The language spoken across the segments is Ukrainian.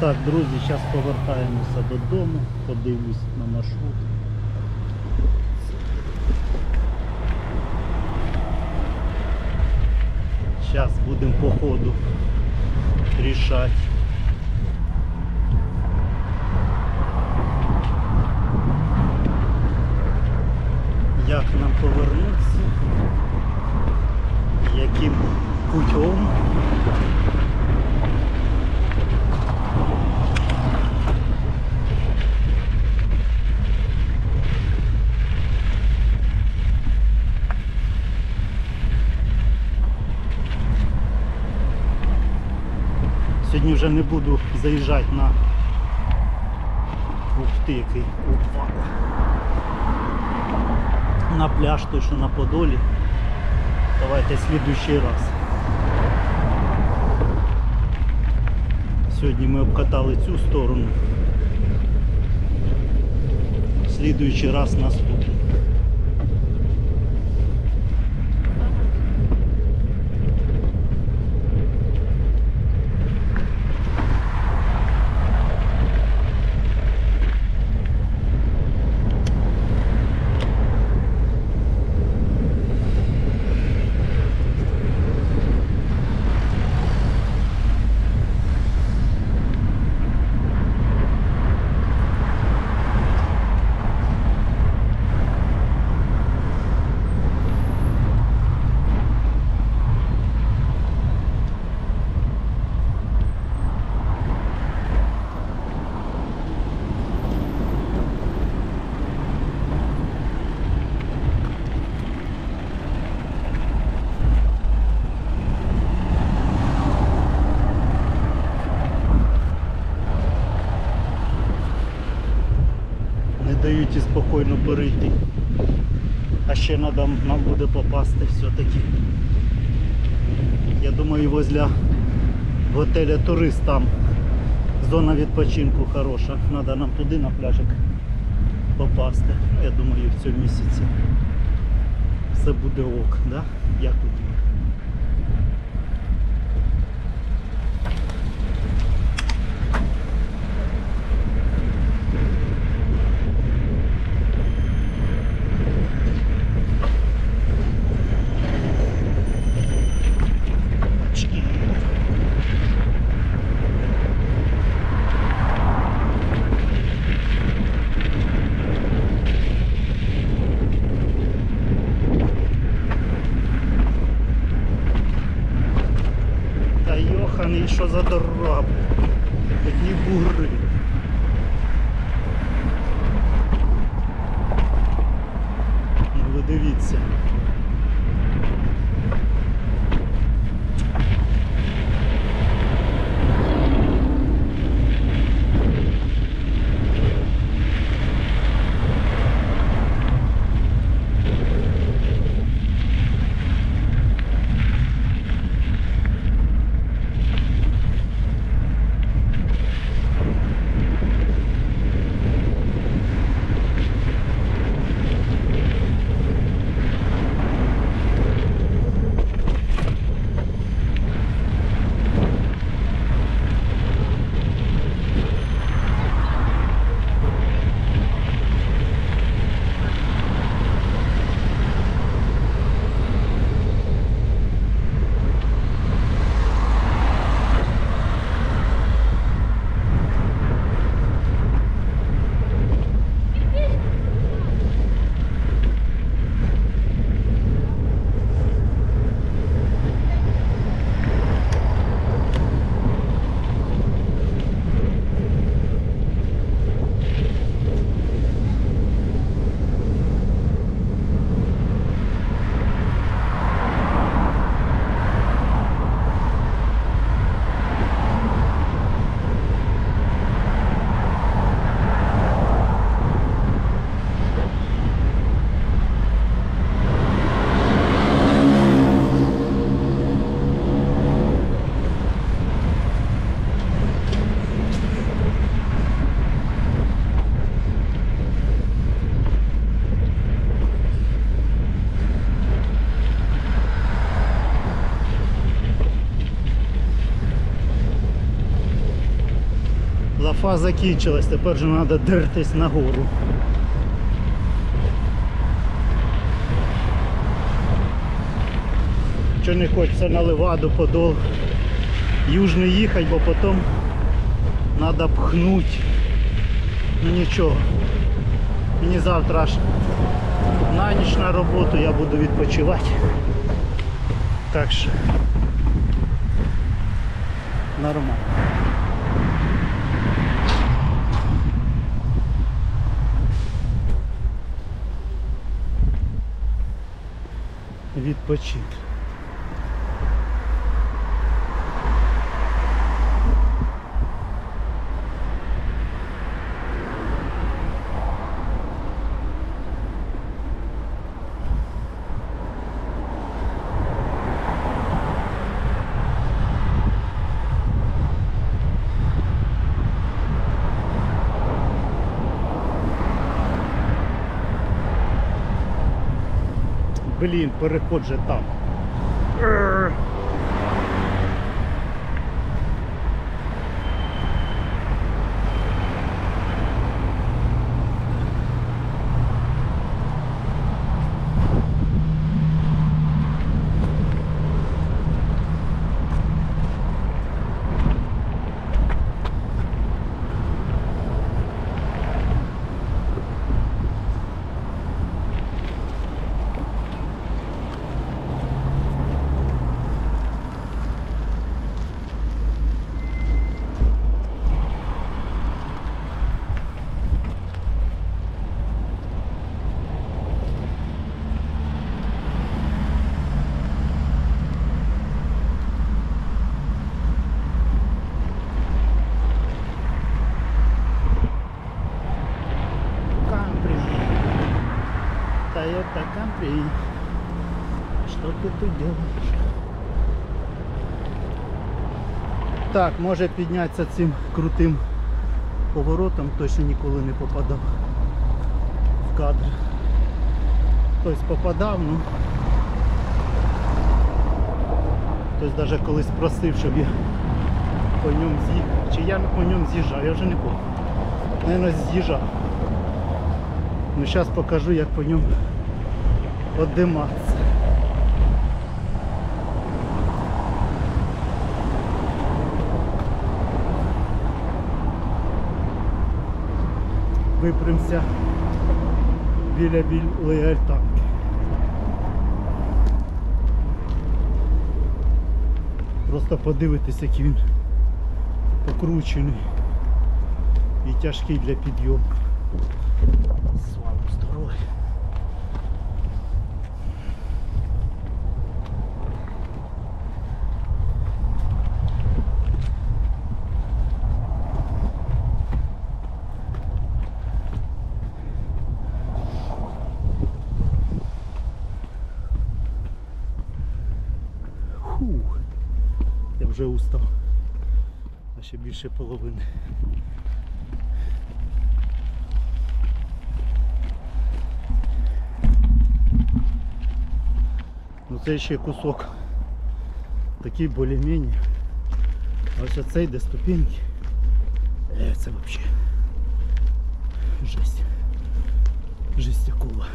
Так, друзі, зараз повертаємося додому, подивлюсь на маршрут. Зараз будемо по ходу рішати. Як нам повернутися? Яким путем? Сьогодні вже не буду заїжджати на Ух ти, який Опа. на пляж, той, що на Подолі. Давайте слідуючий раз. Сьогодні ми обкатали цю сторону. Слідуючий раз наступний. не дають і спокійно перейти. А ще надо, нам буде попасти все-таки. Я думаю, возле готеля турист там зона відпочинку хороша. Надо нам туди на пляжик попасти. Я думаю, в цьому місяці все буде ок, да? Як ви що за дорога? Такі бугри. Ну ви дивіться. Лафа закінчилась, тепер же треба дертись нагору. Що не хочеться на Леваду, Подол. Южний їхати, бо потім треба пхнути. Ну нічого. Мені завтра аж на ніч на роботу я буду відпочивати. Так що нормально. Відпочити. Блін, переход же там. Toyota Camry. Что ты тут делаешь? Так, може піднятися цим крутим поворотом, той що ніколи не попадав в кадр. Хтось попадав, ну хтось навіть колись просив, щоб я по ньому з'їхав. Чи я по ньому з'їжджав, я вже не пам'ятаю. Наверное, з'їжджав. Ну зараз покажу, як по ньому подиматися. Випрямся біля білої альтанки. Просто подивитися, який він покручений і тяжкий для підйому. вже устав. А ще більше половини. Ну це ще кусок. Такий більш-менш. А ось оцей де ступеньки. Е, це взагалі жесть. Жестякова.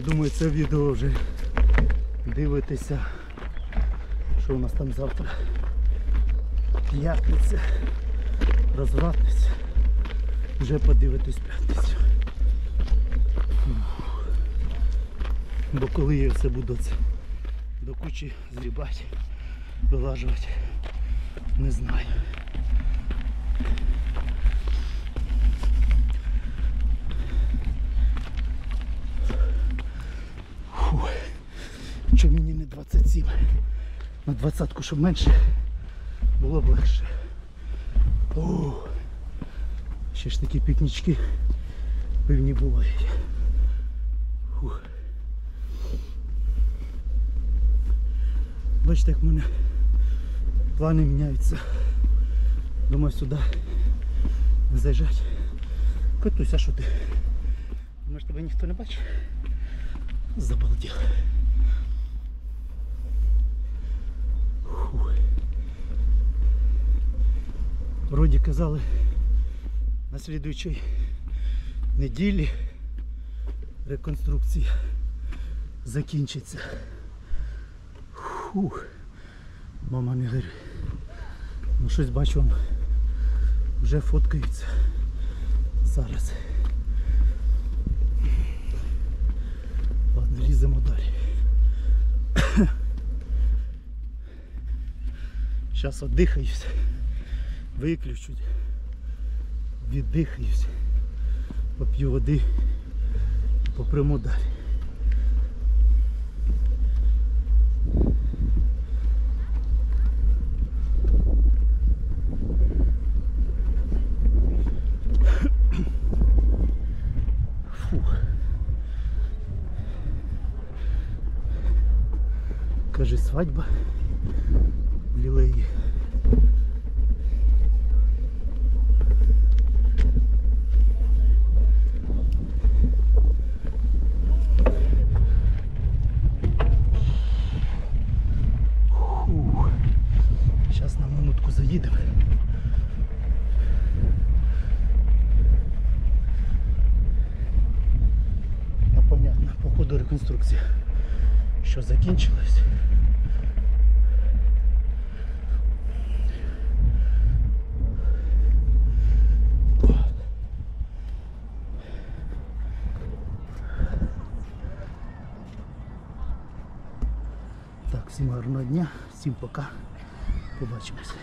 Я думаю, це відео вже дивитеся, що у нас там завтра. П'ятниця. Розвратниця. Вже подивитись п'ятницю. Бо коли я все буду це до кучі зрібати, вилажувати. Не знаю. Чому мені не 27? На двадцятку, щоб менше було б легше. О, ще ж такі пікнічки певні бувають. Фух. Бачите, як в мене плани міняються. Думаю сюди заїжджати. Катуся, що ти? Думаєш, тебе ніхто не бачить? Забалдел. Вроді казали на слідуючій неділі реконструкція закінчиться. Фух. Мама не горюй. Ну щось бачу, он вже фоткаються зараз. Ладно, ліземо далі. Зараз віддихаюсь, виключу, віддихаюсь, поп'ю води, попряму далі. Каже, свадьба лілеї. Фух. Зараз на минутку заїдемо. А ходу реконструкції, що закінчилось. Так, всім гарного дня, всім пока. Побачимось.